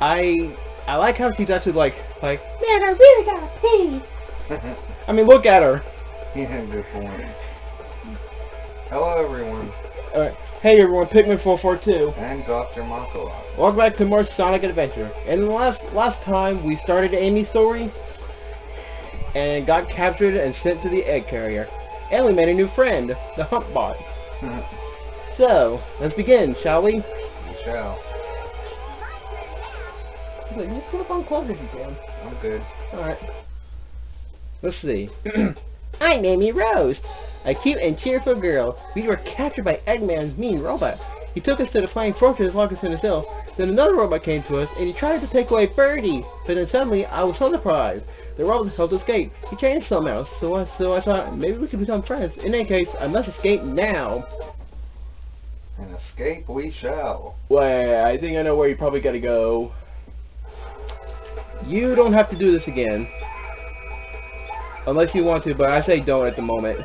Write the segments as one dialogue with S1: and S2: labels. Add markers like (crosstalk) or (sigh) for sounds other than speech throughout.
S1: I I like how she's actually like like
S2: Man, I really gotta pee.
S1: I mean look at her.
S3: yeah, good point. Hello everyone,
S1: Alright. Hey everyone, Pikmin442.
S3: and Dr. Makala.
S1: Welcome back to more Sonic Adventure. And the last last time we started Amy's story and got captured and sent to the egg carrier. And we made a new friend, the Humpbot. (laughs) So, let's begin, shall we?
S3: We shall.
S1: Wait, Just put up on close if you can.
S3: I'm good.
S1: Alright. Let's see. (clears throat) I'm Amy Rose, a cute and cheerful girl. We were captured by Eggman's mean robot. He took us to the flying fortress locked us in a cell. Then another robot came to us and he tried to take away Birdie. But then suddenly I was so surprised. The robot helped escape. He changed somehow, so I, so I thought maybe we could become friends. In any case, I must escape now.
S3: And escape we shall.
S1: Well, I think I know where you probably gotta go. You don't have to do this again. Unless you want to, but I say don't at the moment.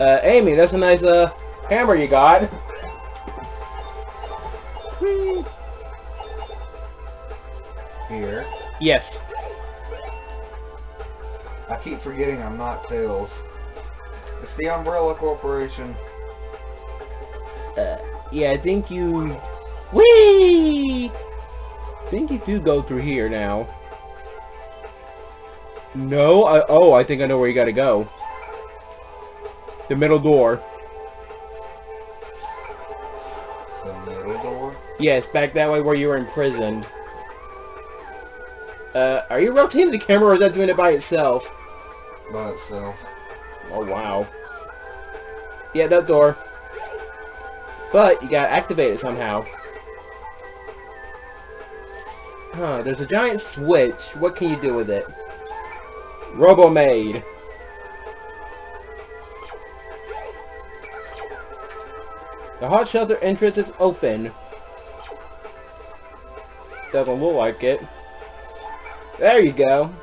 S1: Uh, Amy, that's a nice, uh, hammer you got.
S3: Here.
S1: yes.
S3: I keep forgetting I'm not Tails. It's the Umbrella Corporation.
S1: Uh, yeah, I think you... Whee! I think you do go through here now. No? I, oh, I think I know where you gotta go. The middle door.
S3: The middle door.
S1: Yes, back that way where you were imprisoned. Uh, are you rotating the camera or is that doing it by itself?
S3: By itself.
S1: Oh, wow. Yeah, that door. But, you gotta activate it somehow. Huh, there's a giant switch. What can you do with it? Robo-Maid. The hot shelter entrance is open. Doesn't look like it. There you go.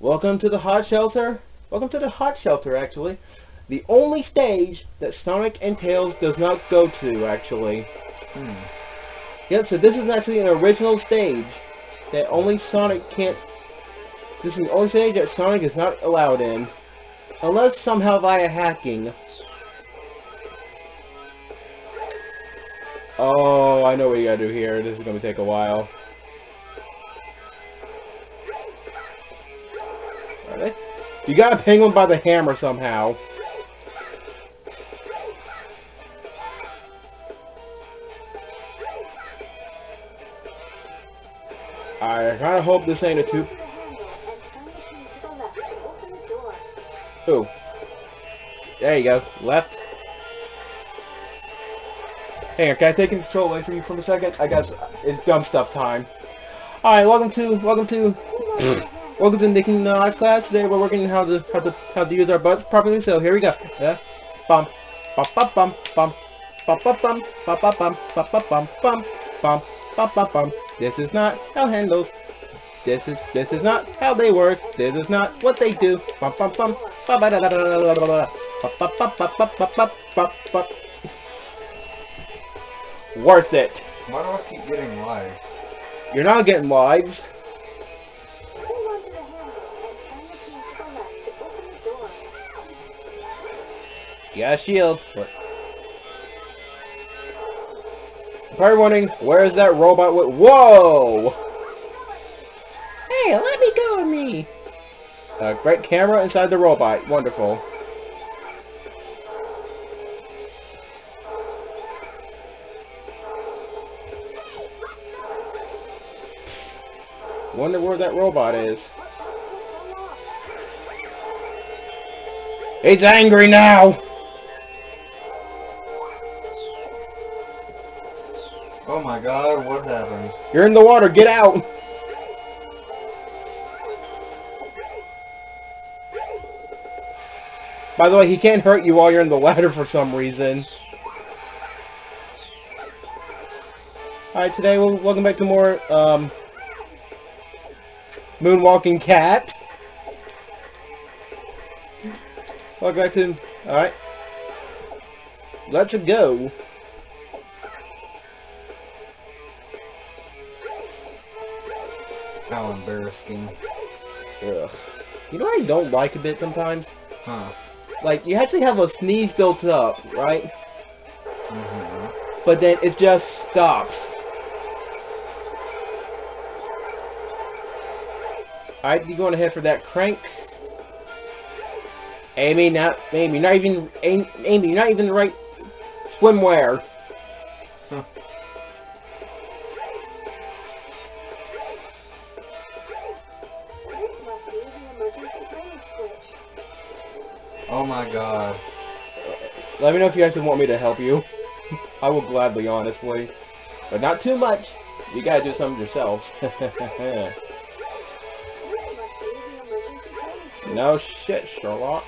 S1: Welcome to the hot shelter. Welcome to the hot shelter, actually. The only stage that Sonic and Tails does not go to, actually.
S3: Hmm.
S1: Yep, so this is actually an original stage that only Sonic can't... This is the only stage that Sonic is not allowed in. Unless somehow via hacking. Oh, I know what you gotta do here. This is gonna take a while. Alright. You gotta ping him by the hammer somehow. I hope this ain't a two... Ooh. There you go. Left. Hang on, can I take control away from you for a second? I guess it's dumb stuff time. Alright, welcome to, welcome to, welcome to Nicki Minaj class. Today we're working on how to, how to, how to use our butts properly, so here we go. Yeah. Bum, bum, bum, bum, bum, bum, bum, bum, bum, bum, bum, bum, bum, bum, bum, bum, bum, bum, bum. This is not how handles. This is this is not how they work. This is not what they do. Worth it.
S3: Why do I keep getting lives?
S1: You're not getting lives. Yeah, shield. What? Fire warning, where's that robot with- Whoa! A great camera inside the robot. Wonderful. Wonder where that robot is. It's angry now!
S3: Oh my god, what happened?
S1: You're in the water, get out! By the way, he can't hurt you while you're in the ladder for some reason. Alright, today, we'll, welcome back to more, um... Moonwalking Cat. Welcome back to... Alright. let's go.
S3: How embarrassing.
S1: Ugh. You know what I don't like a bit sometimes?
S3: Huh.
S1: Like, you actually have a sneeze built up, right?
S3: Mm-hmm.
S1: But then it just stops. Alright, you going ahead for that crank. Amy, not Amy, not even Amy, Amy, not even the right swimwear.
S3: Huh.
S1: Oh
S3: my god.
S1: Let me know if you actually want me to help you. (laughs) I will gladly, honestly. But not too much. You gotta do
S2: emergency drainage switch.
S1: no shit, Sherlock.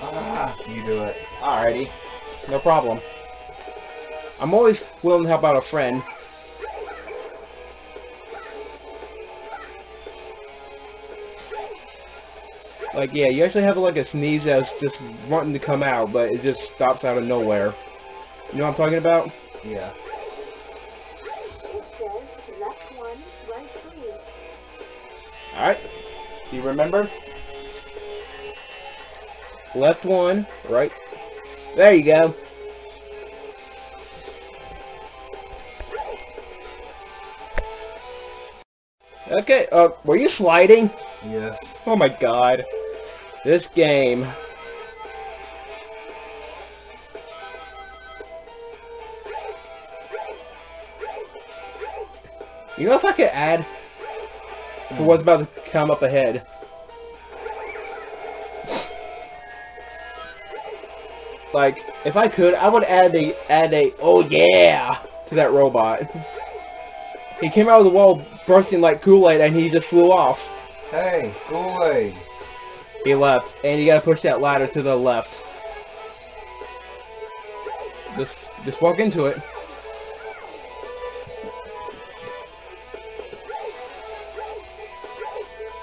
S3: Ah, you do it.
S1: Alrighty. No problem. I'm always willing to help out a friend. Like, yeah, you actually have like a sneeze that's just wanting to come out, but it just stops out of nowhere. You know what I'm talking about?
S3: Yeah.
S2: It says left one, right three.
S1: Alright. Do you remember? Left one, right. There you go. Okay, uh, were you sliding?
S3: Yes.
S1: Oh my god. This game. You know if I could add to what's about to come up ahead? Like, if I could, I would add a, add a, oh yeah, to that robot. He came out of the wall bursting like Kool-Aid and he just flew off.
S3: Hey, Kool-Aid.
S1: He left, and you gotta push that ladder to the left. Just, just walk into it.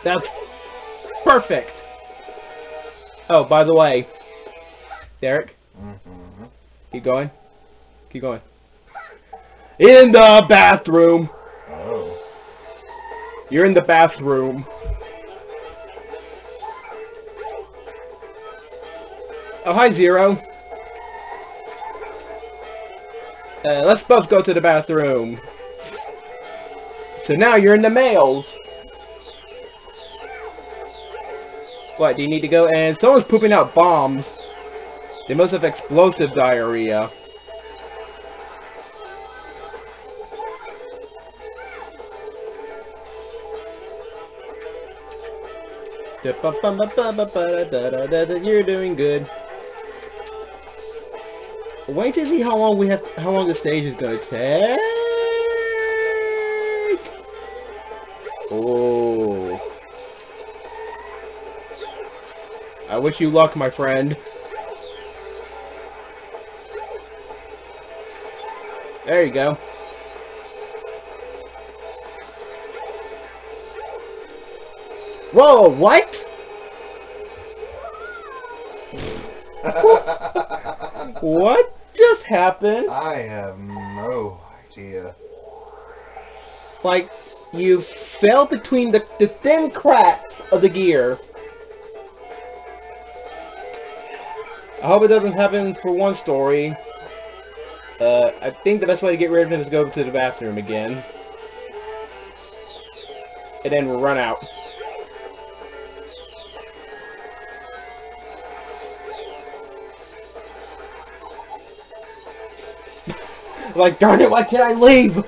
S1: That's perfect. Oh, by the way, Derek,
S3: Mm-hmm.
S1: keep going, keep going. In the bathroom.
S3: Oh.
S1: You're in the bathroom. Oh, hi, Zero. Uh, let's both go to the bathroom. So now you're in the males. What, do you need to go? And someone's pooping out bombs. They must have explosive diarrhea. You're doing good. Wait to see how long we have, how long the stage is gonna take. Oh. I wish you luck, my friend. There you go. Whoa, what? (laughs) What just happened?
S3: I have no idea.
S1: Like, you fell between the, the thin cracks of the gear. I hope it doesn't happen for one story. Uh, I think the best way to get rid of him is go to the bathroom again. And then run out. Like, darn it, why can't I leave?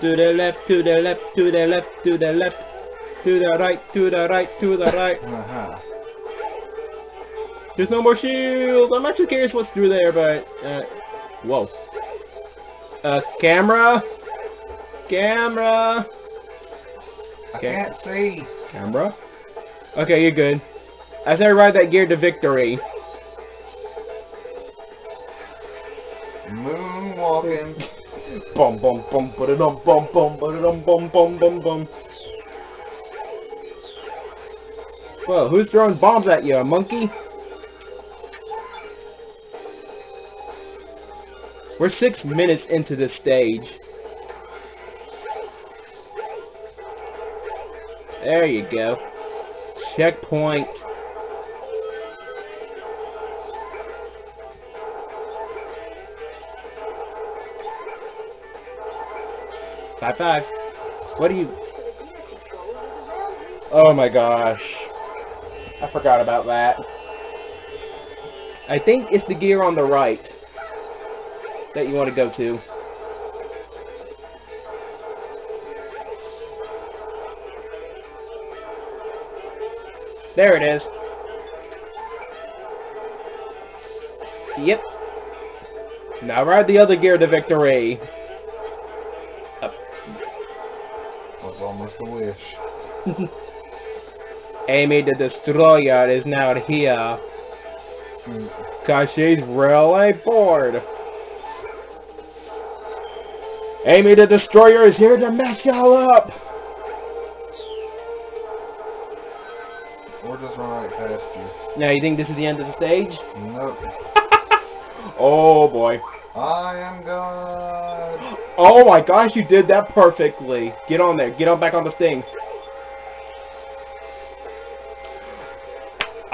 S1: To the left, to the left, to the left, to the left, to the right, to the right, to the right.
S3: Uh-huh.
S1: There's no more shield. I'm actually curious what's through there, but uh, whoa. Uh, camera, camera,
S3: I
S1: Okay.
S3: can't see.
S1: camera. Okay, you're good. I said ride that gear to victory.
S3: Moonwalking.
S1: Bum bum bum ba dum bum bum ba dum bum bum bum bum. Whoa, who's throwing bombs at you? A monkey? We're six minutes into this stage. There you go. Checkpoint. Five five. What do you. Oh my gosh. I forgot about that. I think it's the gear on the right that you want to go to. There it is. Yep. Now ride the other gear to victory. (laughs) Amy the Destroyer is now here. Cause she's really bored. Amy the Destroyer is here to mess y'all up!
S3: Or just run right past you.
S1: Now you think this is the end of the stage?
S3: Nope. (laughs)
S1: Oh boy.
S3: I am God.
S1: Oh my gosh, you did that perfectly. Get on there. Get on back on the thing.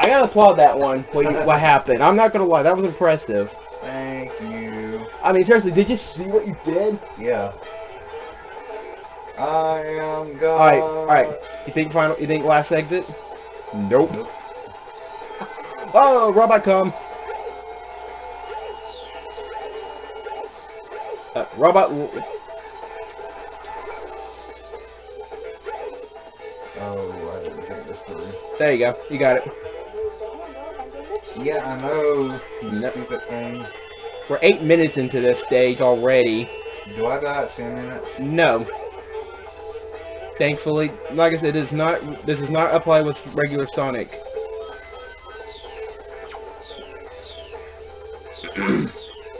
S1: I gotta applaud that one. What, you, what happened? I'm not gonna lie, that was impressive.
S3: Thank you.
S1: I mean, seriously, did you see what you did?
S3: Yeah. I am God.
S1: Alright, alright. You think final? You think last exit? Nope.
S3: Nope.
S1: Oh, robot come. Uh, robot.
S3: Oh, I didn't think this through.
S1: There you go. You got it.
S3: Yeah, I know.
S1: Nope.
S3: stupid thing.
S1: We're eight minutes into this stage already.
S3: Do I die at 10 minutes?
S1: No. Thankfully, like I said, this is not this does not apply with regular Sonic. (clears throat)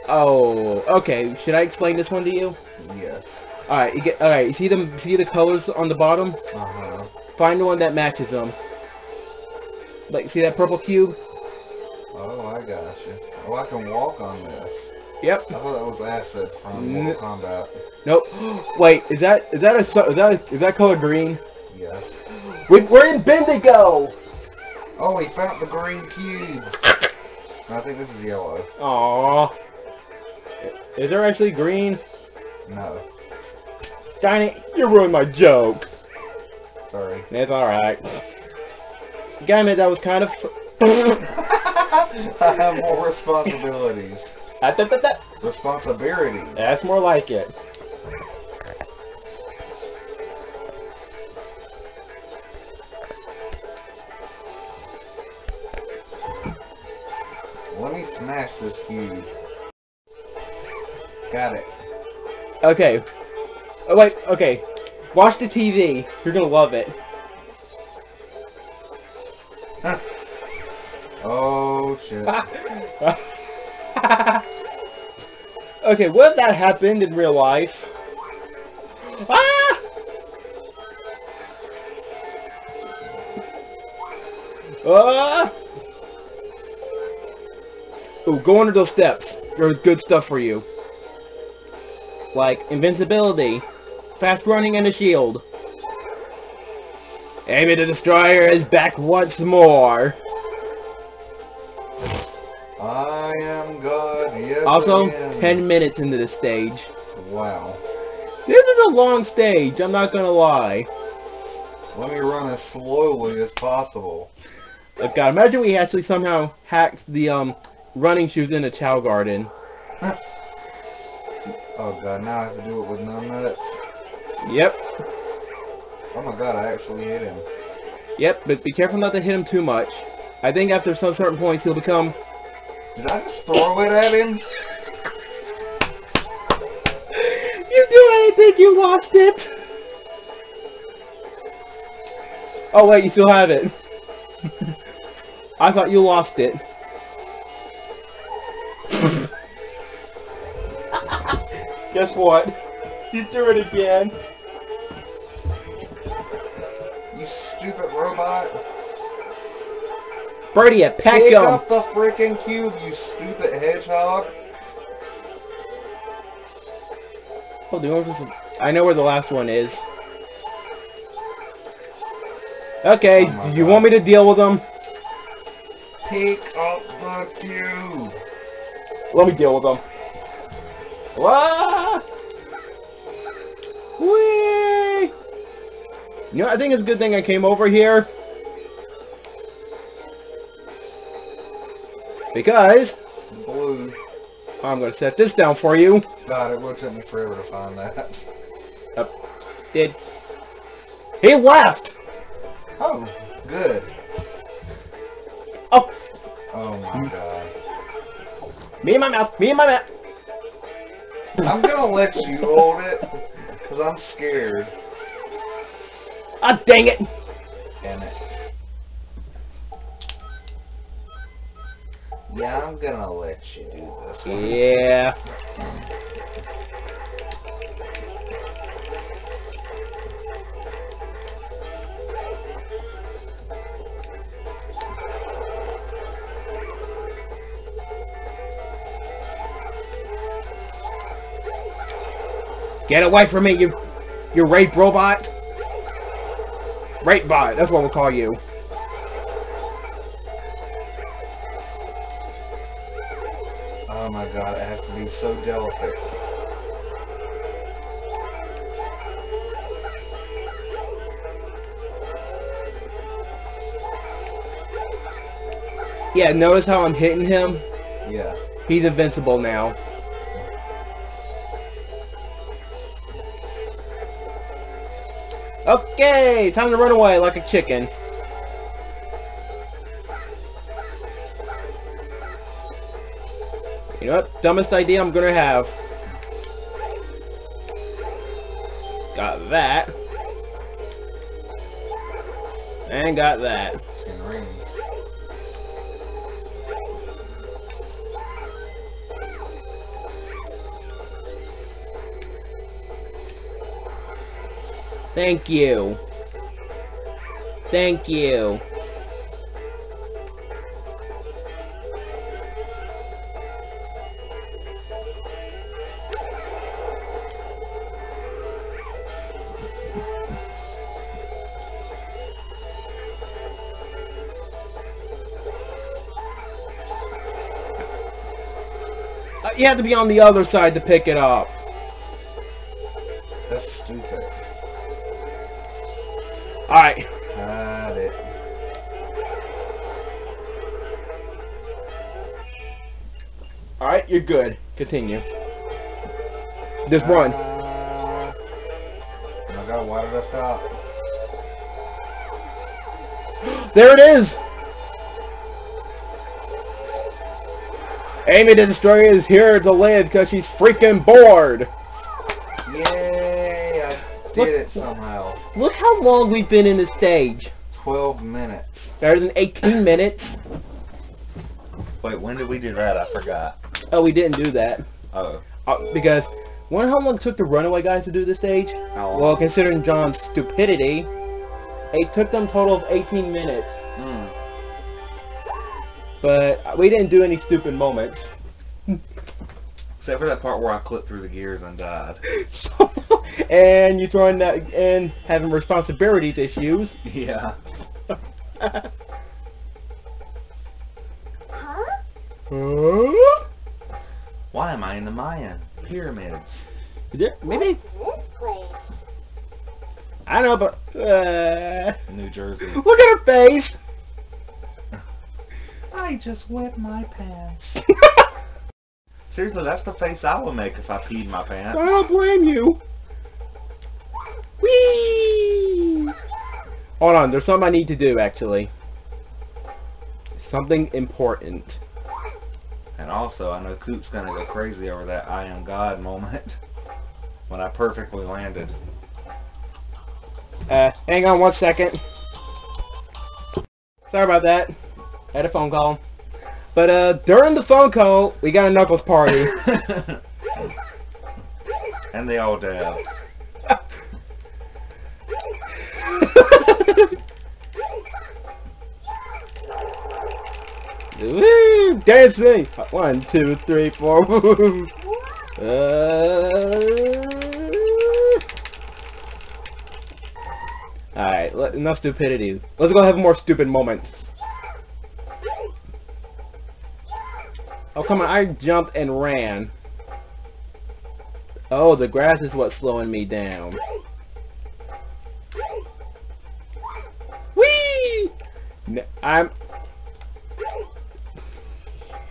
S1: oh, okay. Should I explain this one to you?
S3: Yes.
S1: All right, you get all right. You see them? See the colors on the bottom?
S3: Uh-huh.
S1: Find the one that matches them. Like, see that purple cube?
S3: I got you. I can walk on this.
S1: Yep.
S3: I thought that was acid from Mortal Kombat.
S1: Nope. (gasps) Wait, is that is that a is that is that color green?
S3: Yes.
S1: We, we're in Bendigo.
S3: Oh, we found the green cube. I think this is yellow.
S1: Aww. Is there actually green?
S3: No.
S1: Darn it, you ruined my joke.
S3: Sorry.
S1: It's alright. Gotta that was kind of... (laughs) (laughs)
S3: I have more responsibilities.
S1: Ah, da, da, da.
S3: Responsibility.
S1: That's more like it.
S3: Let me smash this cube. Got it.
S1: Okay. Oh, wait, okay. Watch the TV. You're gonna love it.
S3: Shit. (laughs)
S1: okay, what if that happened in real life? Ah! Ah! Ooh, go under those steps. There's good stuff for you. Like invincibility, fast running, and a shield. Amy the Destroyer is back once more. Also,
S3: I
S1: 10 minutes into the stage.
S3: Wow.
S1: This is a long stage, I'm not gonna lie.
S3: Let me run as slowly as possible.
S1: Oh god, imagine we actually somehow hacked the um running shoes in the Chao Garden. (laughs)
S3: Oh god, now I have to do it with numb nuts.
S1: Yep,
S3: Oh my god, I actually hit him.
S1: yep, but be careful not to hit him too much. I think after some certain points he'll become...
S3: Did I just throw it at him?
S1: You do I think you lost it! Oh wait, you still have it. (laughs) I thought you lost it. (laughs) Guess what? You threw it again. Birdie at
S3: Pick up the freaking cube, you stupid hedgehog.
S1: Oh, the orange was- I know where the last one is. Okay,
S3: Oh
S1: you
S3: God.
S1: want me to deal with them?
S3: Pick up the cube.
S1: Let me deal with them. Wah! Whee! You know, I think it's a good thing I came over here. Because
S3: Blue.
S1: I'm going to set this down for you.
S3: God, it would take me forever to find that.
S1: Did he left?
S3: Oh, good.
S1: Oh,
S3: Oh my god.
S1: me in my mouth. Me in my mouth.
S3: I'm gonna let you hold it, because I'm scared.
S1: Ah, dang it!
S3: Yeah, I'm gonna let you do this one.
S1: Yeah. Get away from me, you, you rape robot. Rape bot, that's what we'll call you.
S3: God, it has to be so delicate.
S1: Yeah, notice how I'm hitting him?
S3: Yeah.
S1: He's invincible now. Okay, time to run away like a chicken. Dumbest idea I'm gonna have. Got that. And got that. Thank you. Thank you. You have to be on the other side to pick it up.
S3: That's stupid.
S1: Alright.
S3: Got it.
S1: Alright, you're good. Continue. Just run.
S3: Uh, oh my god, why did I stop?
S1: There it is! Amy the Destroyer is here to live because she's freaking bored!
S3: Yay! I did
S1: Look-
S3: it somehow.
S1: Look how long we've been in this stage.
S3: 12 minutes.
S1: Better than 18 minutes.
S3: Wait, when did we do that? I forgot.
S1: Oh, we didn't do that.
S3: Oh.
S1: Uh, because, wonder how long it took the Runaway guys to do this stage?
S3: How long?
S1: Well, considering Jon's stupidity, it took them total of 18 minutes. But we didn't do any stupid moments. (laughs)
S3: Except for that part where I clipped through the gears and died. (laughs)
S1: and you throwing that and having responsibilities issues. (laughs)
S3: Yeah.
S2: Huh?
S1: Huh?
S3: Why am I in the Mayan pyramids?
S1: Is there maybe
S2: What's this place?
S1: I don't know, but uh,
S3: New Jersey.
S1: look at her face.
S3: I just wet my pants. (laughs) Seriously, that's the face I would make if I peed my pants.
S1: I don't blame you. Whee! Hold on, there's something I need to do actually. Something important.
S3: And also, I know Coop's gonna go crazy over that I am God moment (laughs) when I perfectly landed.
S1: Uh, hang on one second. Sorry about that. Had a phone call. But uh, during the phone call, we got a Knuckles party. (laughs)
S3: and they all dab.
S1: Woo! Dancing! One, two, three, four. (laughs) uh... Alright, enough stupidity. Let's go have more stupid moments. Oh, come on, I jumped and ran. Oh, the grass is what's slowing me down. Whee! I'm...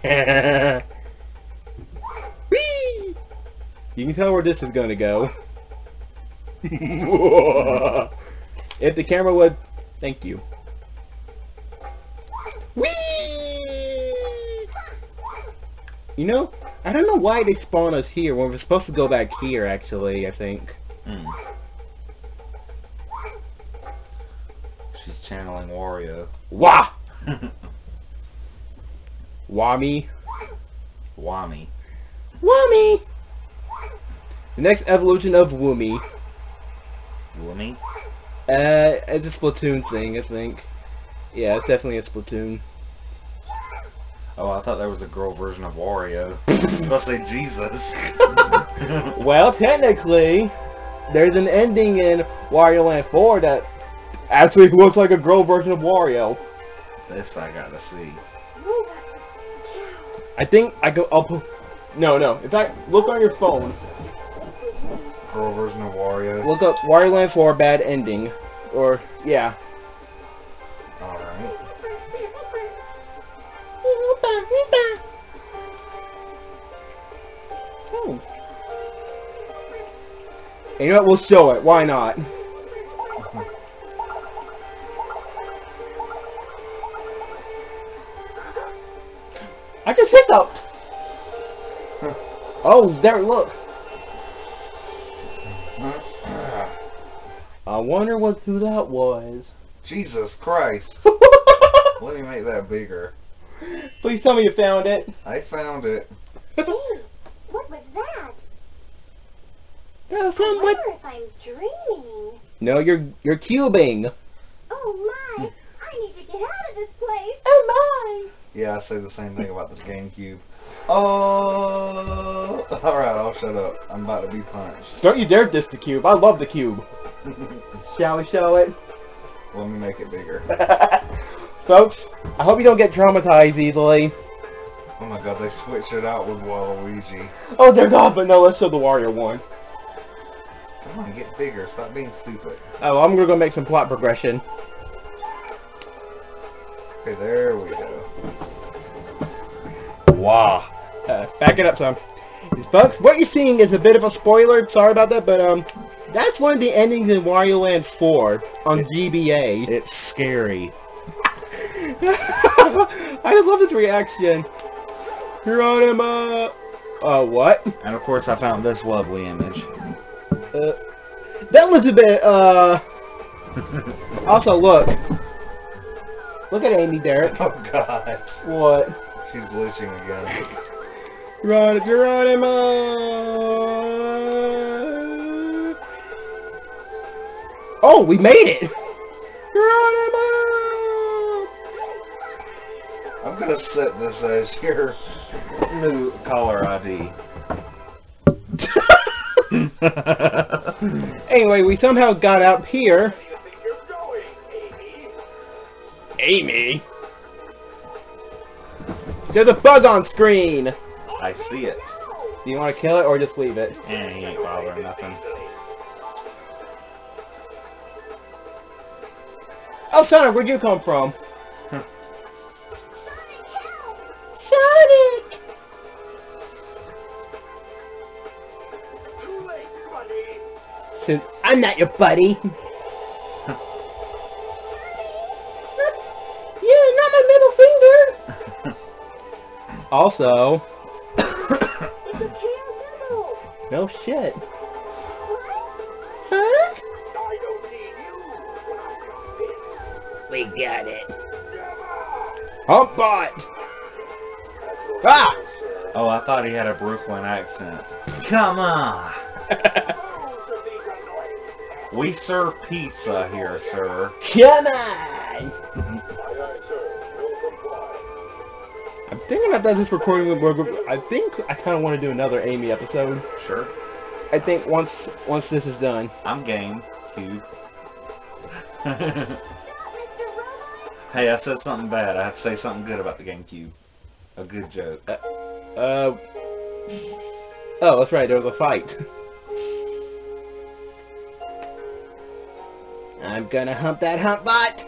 S1: (laughs) Whee! You can tell where this is gonna go. (laughs) if the camera would... Thank you. You know, I don't know why they spawn us here when we're supposed to go back here, actually, I think.
S3: Hmm. She's channeling Wario.
S1: Wah! (laughs) Wami.
S3: Wami.
S1: Wami! The next evolution of Woomy.
S3: Woomy?
S1: Uh, it's a Splatoon thing, I think. Yeah, it's definitely a Splatoon.
S3: Oh, I thought there was a girl version of Wario. (laughs) Let's say Jesus. (laughs)
S1: Well, technically, there's an ending in Wario Land 4 that actually looks like a girl version of Wario.
S3: this I gotta see.
S1: I think I go. I'll put. No, no. In fact, look on your phone.
S3: Girl version of Wario.
S1: Look up Wario Land 4 bad ending, or yeah. And you know what? We'll show it. Why not? I just hiccuped. Oh, there, look. I wonder what who that was.
S3: Jesus Christ. (laughs) Let me make that bigger.
S1: Please tell me you found it.
S3: I found it. (laughs)
S2: Hey, what was that?
S1: That was
S2: I
S1: what?
S2: if I'm dreaming.
S1: No, you're you're cubing.
S2: Oh my! I need to get out of this place.
S1: Oh my!
S3: Yeah, I say the same thing about the GameCube. Oh! (laughs) Alright, I'll shut up. I'm about to be punched.
S1: Don't you dare diss the cube. I love the cube. (laughs) Shall we show it?
S3: Let me make it bigger. (laughs)
S1: Folks, I hope you don't get traumatized easily.
S3: Oh my god, they switched it out with Waluigi.
S1: Oh dear god, but no, let's show the Wario one.
S3: Come on, get bigger. Stop being stupid.
S1: Oh, I'm gonna go make some plot progression.
S3: Okay, there we go.
S1: Wow. Uh, back it up some. Folks, what you're seeing is a bit of a spoiler. Sorry about that, but um, that's one of the endings in Wario Land 4 on GBA.
S3: It's scary. (laughs)
S1: I just love this reaction. Geronimo. Uh, what?
S3: And of course I found this lovely image.
S1: Uh, that was a bit, uh... (laughs) also, look. Look at Amy, Derek.
S3: Oh god.
S1: What?
S3: She's glitching again. (laughs)
S1: Geron- Geronimo! Oh, we made it! Geronimo!
S3: I'm gonna set this as your new caller ID. (laughs) (laughs)
S1: Anyway, we somehow got up here. Amy? There's a bug on screen!
S3: I see it.
S1: Do you want to kill it or just leave it?
S3: And he ain't bothering nothing.
S1: Oh, Sonic, where'd you come from? Since I'm not your buddy. (laughs) yeah, not my middle finger. (laughs) also,
S2: It's a jail
S1: no shit. Huh? We got it. Humpbot! Ah!
S3: Oh, I thought he had a Brooklyn accent. Come on! (laughs) We serve pizza here, sir.
S1: Come on! I'm thinking after this recording, we're, we're- I think I kind of want to do another Amy episode.
S3: Sure.
S1: I think once once this is done.
S3: I'm game. Cube.
S2: Stop, (laughs) Mr. Robot!
S3: hey, I said something bad. I have to say something good about the GameCube. A good joke.
S1: Uh. Oh, that's right. There was a fight. (laughs) I'm gonna hump that hump bot.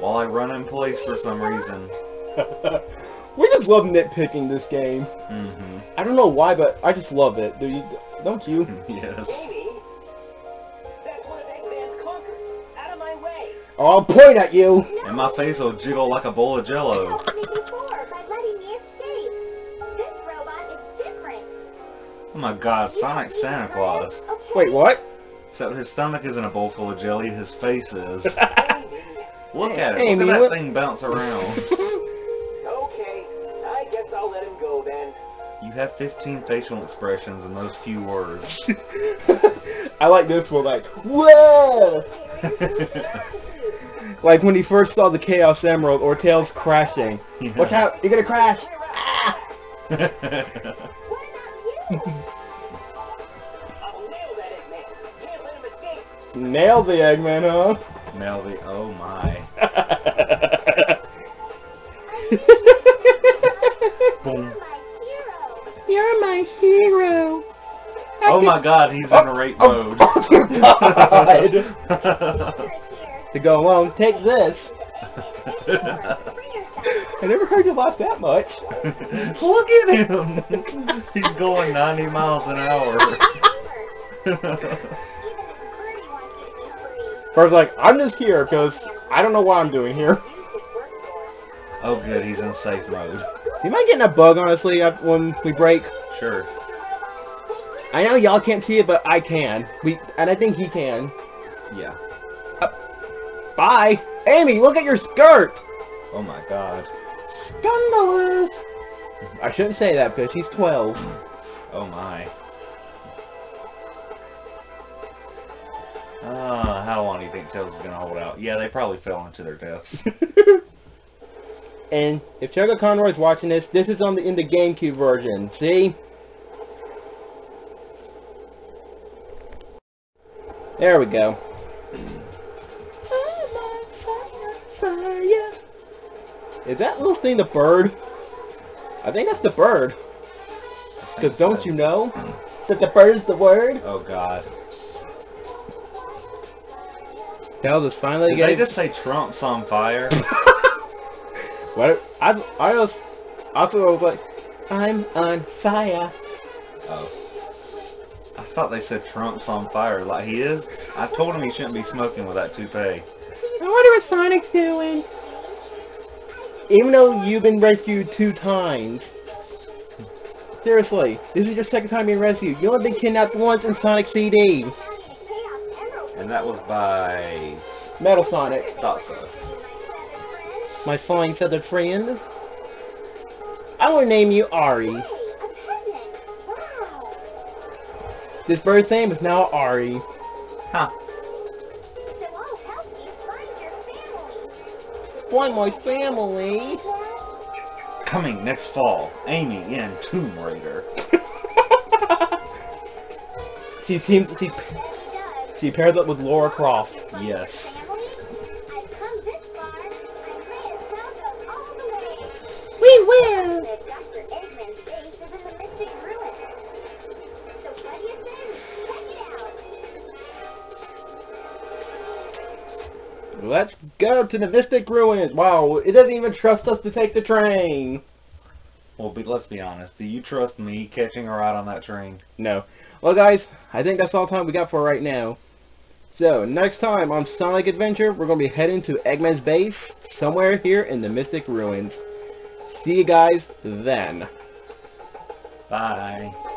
S3: While I run in place for some reason. (laughs)
S1: we just love nitpicking this game.
S3: Mm-hmm.
S1: I don't know why, but I just love it. Do you? Don't you? (laughs)
S3: yes.
S4: Amy? That's one of Eggman's clunkers. Out of my way.
S1: Oh, I'll point at you.
S3: And my face will jiggle like a bowl of jello.
S2: helped me before by letting me escape. This robot is different.
S3: Oh my god, Sonic Santa Claus.
S1: Wait, what?
S3: Except his stomach isn't a bowl full of jelly, his face is.
S4: Amy. (laughs)
S3: Look at it.
S1: Amy,
S3: Look at that
S1: what-
S3: thing bounce around. (laughs)
S4: Okay, I guess I'll let him go then.
S3: You have 15 facial expressions in those few words. (laughs)
S1: I like this one. Like, whoa! Like when he first saw the Chaos Emerald or Tails crashing. Watch out! You're gonna crash. Ah!
S2: What about you?
S1: Nailed the Eggman, huh?
S3: Nailed the. Oh my. (laughs) Boom.
S2: You're my hero.
S1: You're my.
S3: Oh my god, he's in rape
S1: Oh,
S3: mode.
S1: oh dear God. (laughs) To go along, take this. I never heard you laugh that much.
S3: Look at him. (laughs) he's going 90 miles an hour.
S1: Bird's like, I'm just here because I don't know what I'm doing here.
S4: Use his work force.
S3: oh good, he's in safe mode.
S1: You might get in a bug, honestly, when we break.
S3: Sure.
S1: I know y'all can't see it, but I can. We And I think he can.
S3: Yeah.
S1: Uh, bye! Amy, look at your skirt!
S3: Oh my god.
S1: Scandalous! I shouldn't say that, bitch. He's 12.
S3: Oh my. Uh, how long do you think Tails is gonna hold out? Yeah, they probably fell into their deaths. (laughs)
S1: And if Chuggaconroy's watching this, this is on the in the GameCube version. See? There we go. Is that little thing the bird? I think that's the bird. Cause don't you know that the bird is the word?
S3: Oh god.
S1: Tails is finally
S3: Did they just say Trump's on fire? (laughs)
S1: What? I I was also was like, I'm on fire.
S3: Oh. I thought they said Trump's on fire. Like he is? I told him he shouldn't be smoking with that toupee.
S1: I wonder what Sonic's doing. Even though you've been rescued two times. Seriously, this is your second time being rescued. You only been kidnapped once in Sonic CD.
S2: Chaos Emerald.
S3: And that was by...
S1: Metal Sonic,
S3: thought so.
S1: my flying feathered friend. I want to name you Ari.
S2: Hey, a peasant. Wow.
S1: This bird's name is now Ari.
S3: Huh.
S2: So I'll help you find your family.
S1: Find my family.
S3: Coming next fall, Amy in Tomb Raider. (laughs)
S1: she seems she
S2: Yes, she does.
S1: she pairs up with Laura Croft.
S3: Yes.
S2: Family, I've come this far. I may as well go all the way.
S1: We will.
S2: The Dr. Eggman's base is in the Mystic Ruin. So what do you say? Check it out.
S1: Let's go to the Mystic Ruins. Wow, it doesn't even trust us to take the train.
S3: Well, be, let's be honest. Do you trust me catching a ride on that train?
S1: No. Well, guys, I think that's all the time we got for right now. So, next time on Sonic Adventure, we're going to be heading to Eggman's base, somewhere here in the Mystic Ruins. See you guys then.
S3: Bye.